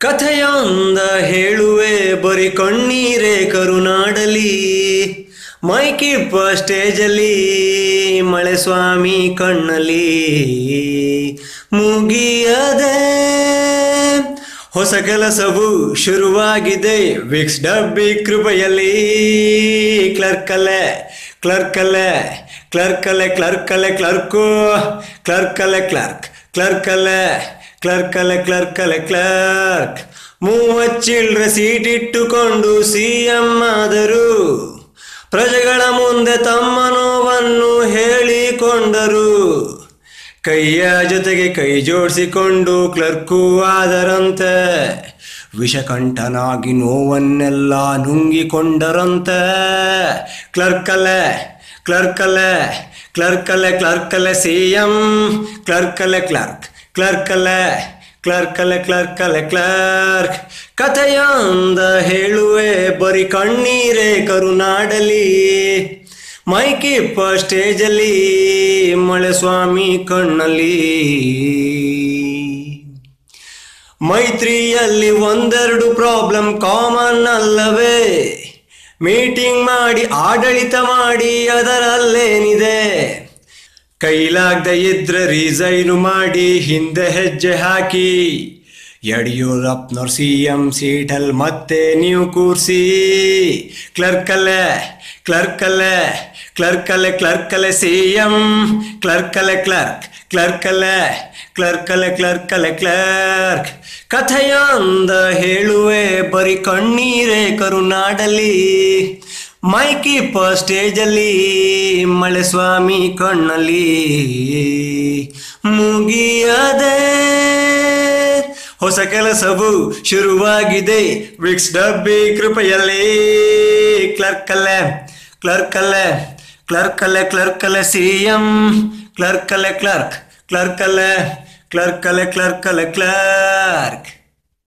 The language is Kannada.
ಕಥೆಯೊಂದ ಹೇಳುವೆ, ಬರಿ ಕಣ್ಣೀರೆ ಕರುನಾಡಲಿ. ಮೈಕಿಪ್ಪ ಸ್ಟೇಜಲ್ಲಿ, ಮಳೆ ಸ್ವಾಮಿ ಕಣ್ಣಲ್ಲಿ. ಮುಗಿಯದೆ, ಹೊಸ ಕೆಲಸವು ಶುರುವಾಗಿದೆ, ವಿಕ್ಸ್ ಡಬ್ಬಿ ಕೃಪೆಯಲ್ಲಿ. ಕ್ಲರ್ಕಲೆ ಕ್ಲರ್ಕಲೆ ಕ್ಲರ್ಕಲೆ ಕ್ಲರ್ಕಲೆ, ಕ್ಲರ್ಕು, ಕ್ಲರ್ಕಲೆ, ಕ್ಲರ್ಕ್ ಕ್ಲರ್ಕಲ್ಲೇ ಕ್ಲರ್ಕಲ್ಲೇ ಕ್ಲರ್ಕಲೆ ಕ್ಲರ್ಕ್ ಮೂವಚ್ಚಿಲ್ರೆ ಸೀಟ್ ಇಟ್ಟುಕೊಂಡು ಸಿ ಎಂ ಆದರು. ಪ್ರಜೆಗಳ ಮುಂದೆ ತಮ್ಮ ನೋವನ್ನು ಹೇಳಿಕೊಂಡರು. ಕೈಯ ಜೊತೆಗೆ ಕೈ ಜೋಡಿಸಿಕೊಂಡು ಕ್ಲರ್ಕು ಆದರಂತೆ. ವಿಷಕಂಠನಾಗಿ ನೋವನ್ನೆಲ್ಲ ನುಂಗಿಕೊಂಡರಂತೆ. ಕ್ಲರ್ಕಲ್ಲೇ ಕ್ಲರ್ಕಲ್ಲೇ ಕ್ಲರ್ಕಲ್ಲೇ ಕ್ಲರ್ಕಲ್ಲೇ ಸಿ ಎಂ ಕ್ಲರ್ಕಲ್ಲೇ ಕ್ಲರ್ಕ್ ಕ್ಲರ್ಕಲ್ಲೇ ಕ್ಲರ್ಕಲ್ಲೇ ಕ್ಲರ್ಕಲ್ಲೇ, ಕ್ಲರ್ಕ್. ಕಥೆಯೊಂದ ಹೇಳುವೆ, ಬರಿ ಕಣ್ಣೀರೇ ಕರುನಾಡಲಿ. ಮೈಕಿಪ್ಪ ಸ್ಟೇಜಲ್ಲಿ, ಮಳೆ ಸ್ವಾಮಿ ಕಣ್ಣಲ್ಲಿ. ಮೈತ್ರಿಯಲ್ಲಿ ಒಂದೆರಡು ಪ್ರಾಬ್ಲಮ್ ಕಾಮನ್ ಅಲ್ಲವೇ. ಮೀಟಿಂಗ್ ಮಾಡಿ, ಆಡಳಿತ ಮಾಡಿ, ಅದರಲ್ಲೇನಿದೆ. ಕೈಲಾಗ್ದೆ ಇದ್ರೆ ರಿಸೈನು ಮಾಡಿ ಹಿಂದೆ ಹೆಜ್ಜೆ ಹಾಕಿ. ಯಡಿಯೂರಪ್ಪನವ್ರ ಸಿ ಎಂ ಸೀಟಲ್ಲಿ ಮತ್ತೆ ನೀವು ಕೂರಿಸಿ. ಕ್ಲರ್ಕಲ್ಲೇ ಕ್ಲರ್ಕಲ್ಲೇ ಕ್ಲರ್ಕಲ್ಲೇ ಕ್ಲರ್ಕಲ್ಲೇ ಸಿ ಎಂ ಕ್ಲರ್ಕಲ್ಲೇ ಕ್ಲರ್ಕ್, ಕ್ಲರ್ಕಲ್ಲೇ ಕ್ಲರ್ಕಲ್ಲೇ ಕ್ಲರ್ಕಲ್ಲೇ ಕ್ಲರ್ಕ್. ಕಥೆಯೊಂದ ಹೇಳುವೆ, ಬರಿ ಕಣ್ಣೀರೇ ಕರುನಾಡಲಿ ಮೈಕಿಪ್ಪ ಸ್ಟೇಜಲ್ಲಿ ಮಳೆ ಸ್ವಾಮಿ ಕಣ್ಣಲ್ಲಿ. ಮುಗಿಯದೆ, ಹೊಸ ಕೆಲಸವು ಶುರುವಾಗಿದೆ. ವಿಕ್ಸ್ ಡಬ್ಬಿ ಕೃಪೆಯಲ್ಲಿ. ಕ್ಲರ್ಕಲ್ಲೇ ಕ್ಲರ್ಕಲ್ಲೇ ಕ್ಲರ್ಕಲ್ಲೇ ಕ್ಲರ್ಕಲ್ಲೇ ಸಿ ಎಂ ಕ್ಲರ್ಕಲ್ಲೇ ಕ್ಲರ್ಕ್, ಕ್ಲರ್ಕಲ್ಲೇ ಕ್ಲರ್ಕಲ್ಲೇ ಕ್ಲರ್ಕಲ್ಲೇ ಕ್ಲರ್ಕ್.